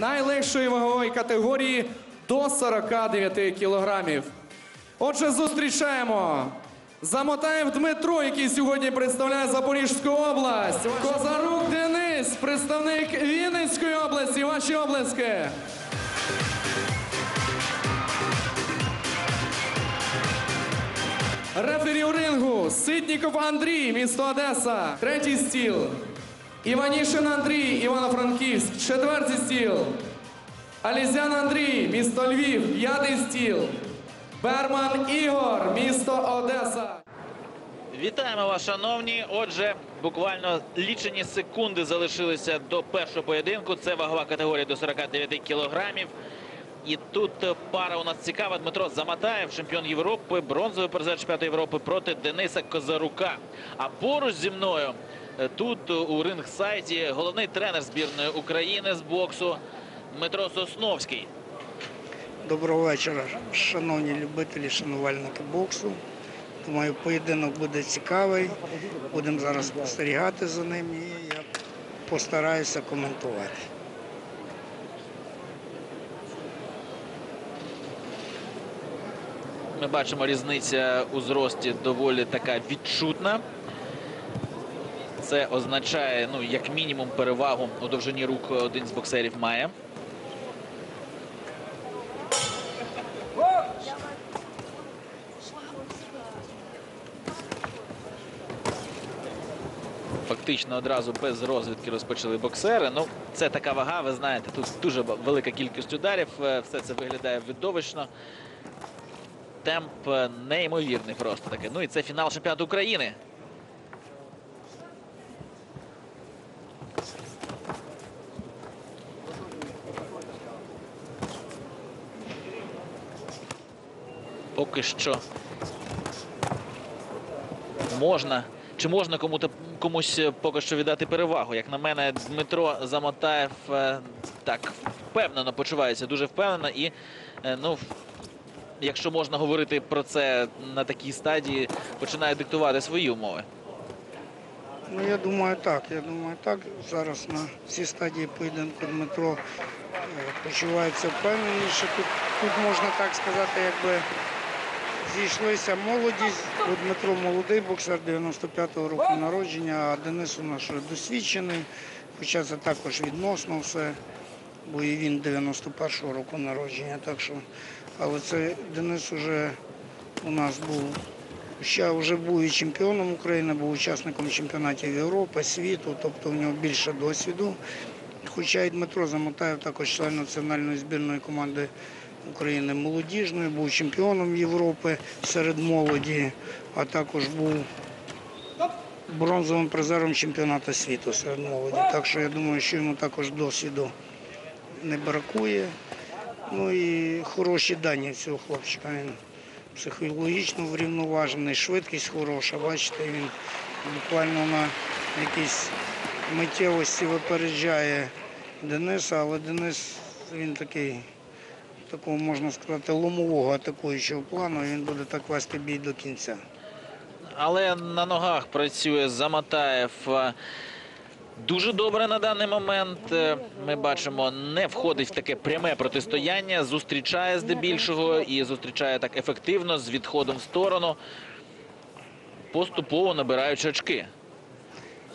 найлегшої вагової категорії до 49 кілограмів. Отже, зустрічаємо Замотаєв Дмитро, який сьогодні представляє Запорізьку область. Козарук Денис, представник Вінницької області. Ваші облески. Рефері у рингу Ситніков Андрій, місто Одеса. Третій стіл. Іванішин Андрій, Івано-Франківськ. Четвертий стіл. Алізян Андрій, місто Львів. П'ятий стіл. Берман Ігор, місто Одеса. Вітаємо вас, шановні. Отже, буквально лічені секунди залишилися до першого поєдинку. Це вагова категорія до 49 кілограмів. І тут пара у нас цікава. Дмитро Заматаєв, чемпіон Європи, бронзовий призер чемпіонату Європи проти Дениса Козарука. А поруч зі мною тут е, у ринг-сайті головний тренер збірної України з боксу Дмитро Сосновський. Доброго вечора, шановні любителі, шанувальники боксу. Думаю, поєдинок буде цікавий. Будемо зараз спостерігати за ним і я постараюся коментувати. Ми бачимо, різниця у зрості доволі така відчутна. Це означає, ну, як мінімум, перевагу у довжині рук один з боксерів має. Фактично одразу без розвідки розпочали боксери. Ну, це така вага, ви знаєте, тут дуже велика кількість ударів. е, Все це виглядає видовищно. Темп е, неймовірний просто таки. Ну і це фінал чемпіонату України. Поки що можна. Чи можна кому-то комусь е, поки що віддати перевагу? Як на мене, Дмитро Замотаєв е, так впевнено почувається, дуже впевнено. І е, ну, якщо можна говорити про це на такій стадії, починає диктувати свої умови. Ну, я думаю, так. Я думаю, так. Зараз на цій стадії поєдинку Дмитро почувається впевненіше. Тут, тут можна так сказати, якби зійшлися молодість. Бо Дмитро молодий боксер 95-го року народження, а Денис у нас вже досвідчений, хоча це також відносно все, бо і він 91-го року народження. Так що, але це Денис уже у нас був Ще вже був і чемпіоном України, був учасником чемпіонатів Європи, світу, тобто в нього більше досвіду. Хоча і Дмитро Замотаєв також член національної збірної команди України молодіжної, був чемпіоном Європи серед молоді, а також був бронзовим призером чемпіонату світу серед молоді. Так що я думаю, що йому також досвіду не бракує. Ну і хороші дані цього хлопчика. Він психологічно врівноважений, швидкість хороша. Бачите, він буквально на якійсь миттєвості випереджає Дениса, але Денис він такий, такого можна сказати, ломового атакуючого плану. Він буде так вести бій до кінця. Але на ногах працює Заматаєв дуже добре на даний момент. Ми бачимо, не входить в таке пряме протистояння, зустрічає здебільшого і зустрічає так ефективно з відходом в сторону, поступово набираючи очки.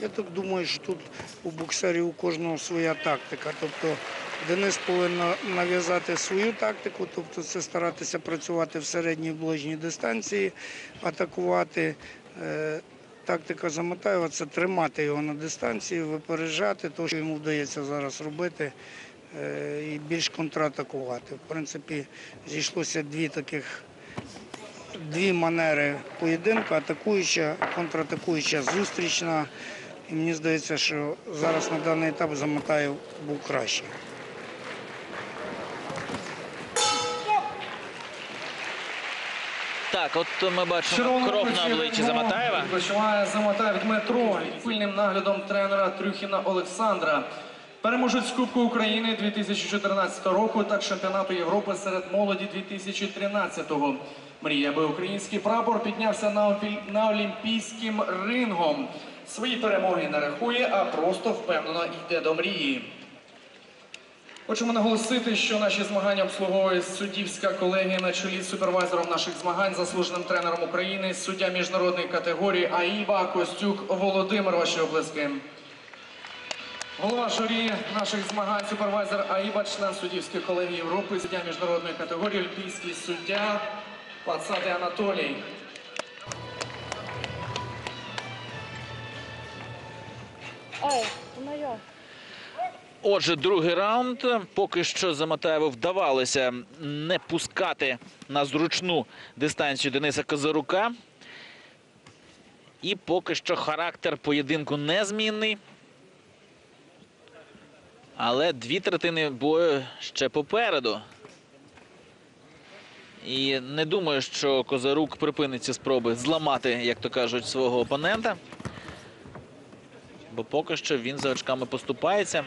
Я так думаю, що тут у боксерів у кожного своя тактика. Тобто Денис повинен нав'язати свою тактику, тобто це старатися працювати в середній ближній дистанції, атакувати. Е, Тактика Замотаєва це тримати його на дистанції, випереджати, те, що йому вдається зараз робити, е, і більш контратакувати. В принципі, зійшлося дві таких дві манери поєдинку, атакуюча, контратакуюча, зустрічна. І мені здається, що зараз на даний етап Замотаєв був кращий. Так, от ми бачимо кров на обличчі Заматаєва. Почуває Замотаєв Дмитро пильним наглядом тренера Трюхіна Олександра. Переможець Кубку України 2014 року та чемпіонату Європи серед молоді 2013-го. Мріє, аби український прапор піднявся на, на олімпійським рингом. Свої перемоги не рахує, а просто впевнено йде до мрії. Хочемо наголосити, що наші змагання обслуговує суддівська колегія на чолі з супервайзером наших змагань, заслуженим тренером України, суддя міжнародної категорії АІБА Костюк Володимир. Ваші оплески. Голова журі наших змагань, супервайзер АІБА, член суддівської колегії Європи, суддя міжнародної категорії, олімпійський суддя Пацати Анатолій. Ой. Отже, другий раунд. Поки що Заматаєву вдавалося не пускати на зручну дистанцію Дениса Козарука. І поки що характер поєдинку незмінний. Але дві третини бою ще попереду. І не думаю, що Козарук припинить ці спроби зламати, як то кажуть, свого опонента. Бо поки що він за очками поступається.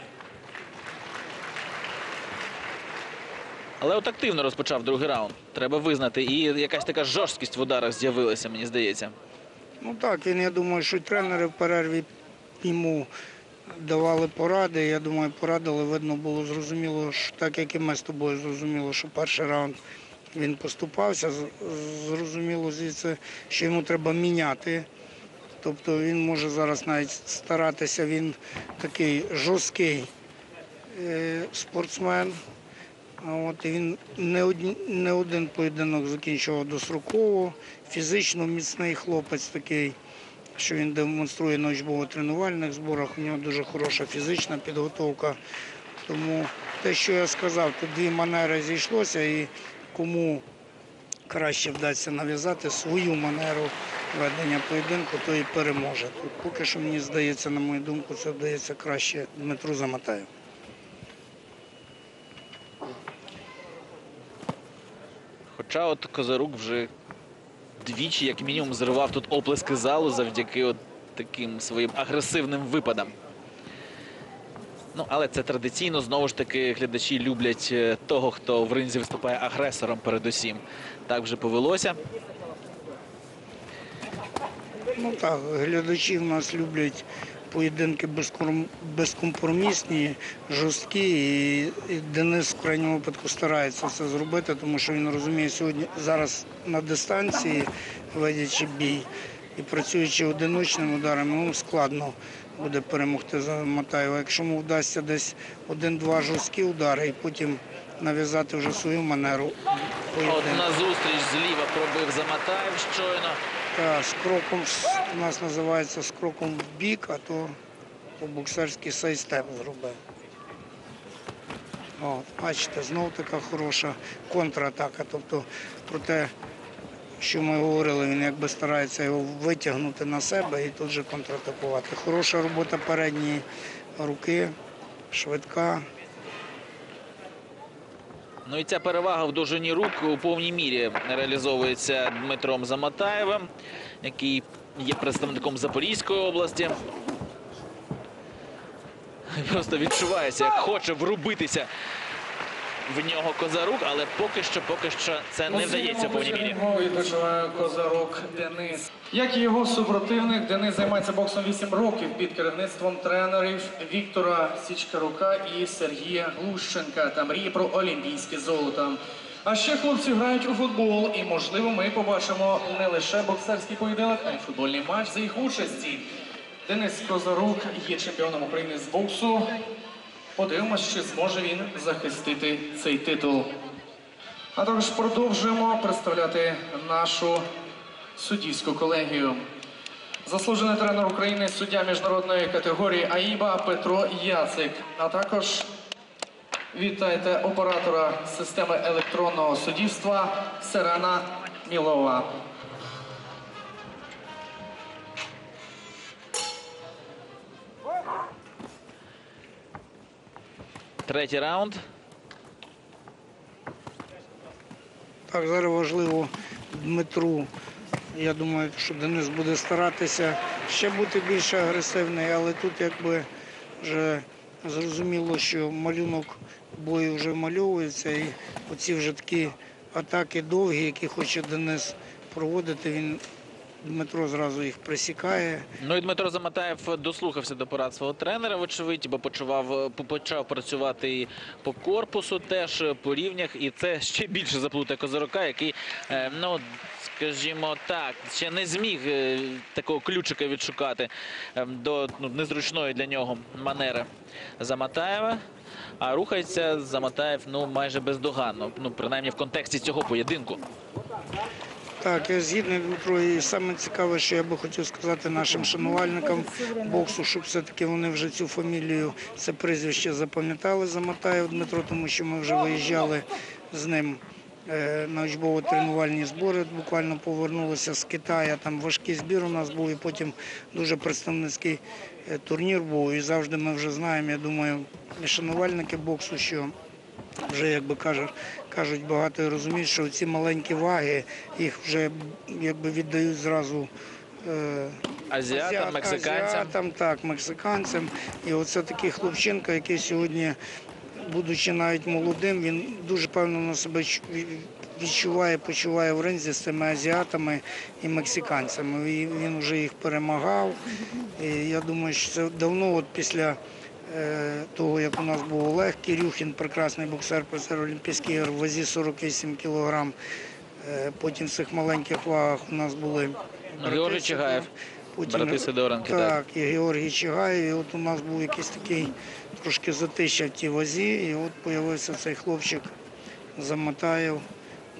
Але от активно розпочав другий раунд. Треба визнати. І якась така жорсткість в ударах з'явилася, мені здається. Ну так, він, я думаю, що тренери в перерві йому давали поради. Я думаю, порадили, видно було зрозуміло, що так як і ми з тобою зрозуміло, що перший раунд він поступався. Зрозуміло звідси, що йому треба міняти. Тобто він може зараз навіть старатися, він такий жорсткий е, спортсмен. От він не один, не один поєдинок закінчував достроково, фізично міцний хлопець такий, що він демонструє на учбово-тренувальних зборах. У нього дуже хороша фізична підготовка. Тому те, що я сказав, тут дві манери зійшлося, і кому краще вдасться нав'язати свою манеру ведення поєдинку, то і переможе. Тут поки що мені здається, на мою думку, це вдається краще Дмитру Заматаю. Хоча от Козарук вже двічі, як мінімум, зривав тут оплески залу завдяки от таким своїм агресивним випадам. Ну, але це традиційно, знову ж таки, глядачі люблять е, того, хто в ринзі виступає агресором передусім. Так вже повелося. Ну так, глядачі в нас люблять поєдинки безкомпромісні, жорсткі. І, Денис в крайньому випадку старається це зробити, тому що він розуміє сьогодні зараз на дистанції, ведячи бій і працюючи одиночним ударом, йому складно буде перемогти за Матаєва. Якщо йому вдасться десь один-два жорсткі удари і потім нав'язати вже свою манеру. От поєдинку. на зустріч зліва пробив Заматаєв щойно. Та, з кроком у нас називається з кроком в бік, а то по-боксерськи сайстеп зробив. От, бачите, знов така хороша контратака. Тобто про те, що ми говорили, він якби старається його витягнути на себе і тут же контратакувати. Хороша робота передньої руки, швидка. Ну і ця перевага в довжині рук у повній мірі реалізовується Дмитром Заматаєвим, який є представником Запорізької області. Просто відчувається, як хоче врубитися в нього Козарук, але поки що, поки що це не вдається в повній мірі. Козарук Денис. Як і його супротивник, Денис займається боксом 8 років під керівництвом тренерів Віктора Січкарука і Сергія Глущенка та мріє про олімпійське золото. А ще хлопці грають у футбол, і можливо ми побачимо не лише боксерський поєдинок, а й футбольний матч за їх участі. Денис Козарук є чемпіоном України з боксу. Подивимось, чи зможе він захистити цей титул. А також продовжуємо представляти нашу суддівську колегію. Заслужений тренер України, суддя міжнародної категорії АІБА Петро Яцик. А також вітайте оператора системи електронного суддівства Сирена Мілова. Третій раунд. Так, зараз важливо Дмитру. Я думаю, що Денис буде старатися ще бути більш агресивний, але тут якби вже зрозуміло, що малюнок бою вже мальовується, і оці вже такі атаки довгі, які хоче Денис проводити, він Дмитро зразу їх присікає. Ну і Дмитро Заматаєв дослухався до порад свого тренера, вочевидь, бо почував, почав працювати і по корпусу, теж по рівнях, і це ще більше заплутає Козирока, який, е, ну, скажімо так, ще не зміг е, такого ключика відшукати е, до ну, незручної для нього манери Заматаєва. А рухається Заматаєв ну, майже бездоганно, ну, принаймні в контексті цього поєдинку. Так, я згідний Дмитро. І саме цікаве, що я би хотів сказати нашим шанувальникам боксу, щоб все-таки вони вже цю фамілію, це прізвище запам'ятали Заматаєв Дмитро, тому що ми вже виїжджали з ним е, на учбово-тренувальні збори. Буквально повернулися з Китаю. Там важкий збір у нас був, і потім дуже представницький е, турнір був. І завжди ми вже знаємо, я думаю, і шанувальники боксу, що вже, як би кажуть, кажуть, багато і розуміють, що ці маленькі ваги їх вже якби віддають зразу е, Азіатам, мексиканцям. азіатам, так, мексиканцям. І оце такий хлопчинка, який сьогодні, будучи навіть молодим, він дуже певно на себе відчуває, почуває в ринзі з цими азіатами і мексиканцями. І він вже їх перемагав. І я думаю, що це давно, от після того, як у нас був Олег Кирюхін, прекрасний боксер, призер Олімпійських ігор в вазі 48 кілограм. Е, Потім в цих маленьких вагах у нас були Георгій Чигаєв, Потім- брати Сидоренки, так. І Георгій Чигаєв. І от у нас був якийсь такий трошки затища в тій вазі. І от з'явився цей хлопчик Заматаєв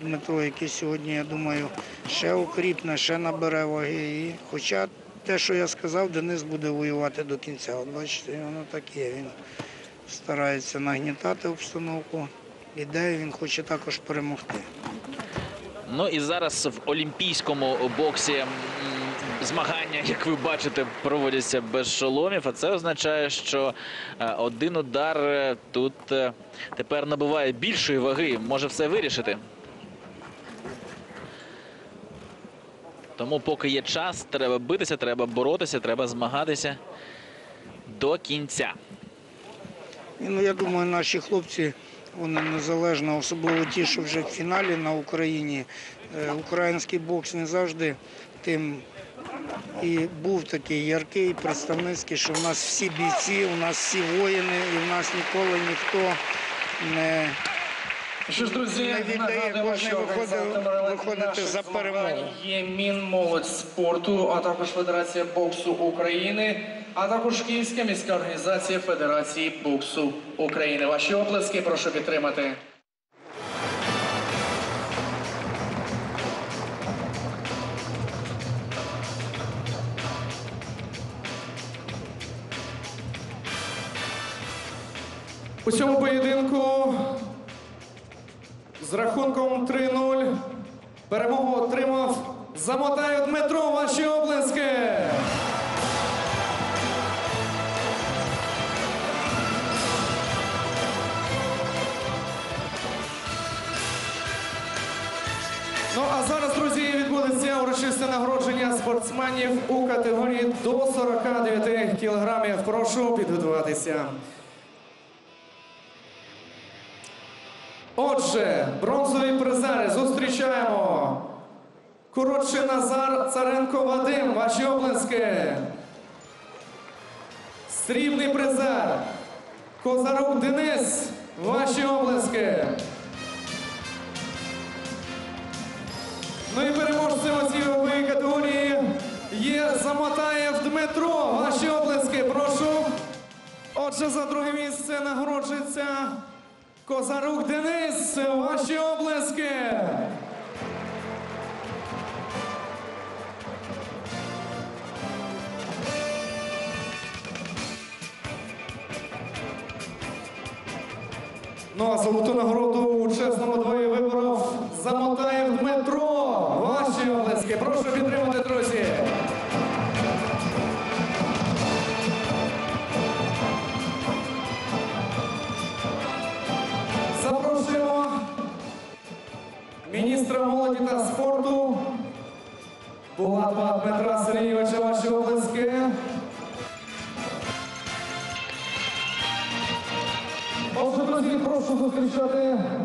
Дмитро, який сьогодні, я думаю, ще окріпне, ще набере ваги. І хоча те, що я сказав, Денис буде воювати до кінця. От бачите, воно так є. Він старається нагнітати обстановку. Ідею він хоче також перемогти. Ну і зараз в олімпійському боксі змагання, як ви бачите, проводяться без шоломів. А це означає, що е, один удар е, тут е, тепер набуває більшої ваги, може все вирішити. Тому, поки є час, треба битися, треба боротися, треба змагатися до кінця. Ну, я думаю, наші хлопці, вони незалежно, особливо ті, що вже в фіналі на Україні. Е, Український бокс не завжди тим і був такий яркий, представницький, що в нас всі бійці, у нас всі воїни, і в нас ніколи ніхто не Що ж, друзі, Не віддає що виходив- виходити за перемогу. Є Мінмолодь спорту, а також Федерація боксу України, а також Київська міська організація Федерації боксу України. Ваші оплески прошу підтримати. У цьому поєдинку з рахунком 3-0 перемогу отримав Замотаю Дмитро. Ваші облески. Ну а зараз, друзі, відбудеться урочисте нагородження спортсменів у категорії до 49 кілограмів. Прошу підготуватися. Отже, бронзові призери зустрічаємо. Коротший Назар Царенко Вадим, ваші облески. Срібний призер. Козарук Денис, ваші облески. Ну і переможцем ваговій категорії є Замотаєв Дмитро. Ваші облески, прошу. Отже, за друге місце нагороджується Козарук Денис. Ваші облески. Ну а золоту нагороду у чесному двої виборів Замотаєв Дмитро. Ваші облески. Прошу підтримати, Отже,